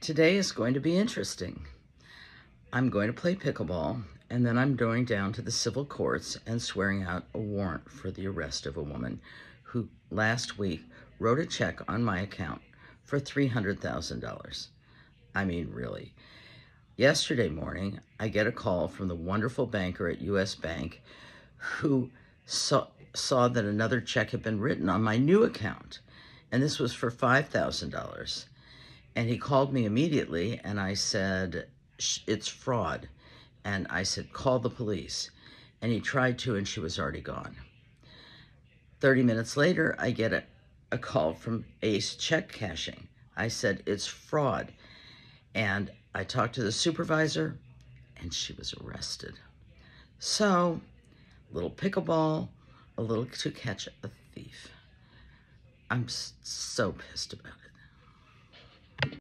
Today is going to be interesting. I'm going to play pickleball, and then I'm going down to the civil courts and swearing out a warrant for the arrest of a woman who last week wrote a check on my account for $300,000. I mean, really. Yesterday morning, I get a call from the wonderful banker at US Bank who saw, saw that another check had been written on my new account, and this was for $5,000. And he called me immediately, and I said, It's fraud. And I said, Call the police. And he tried to, and she was already gone. 30 minutes later, I get a, a call from Ace Check Cashing. I said, It's fraud. And I talked to the supervisor, and she was arrested. So, a little pickleball, a little to catch a thief. I'm so pissed about it.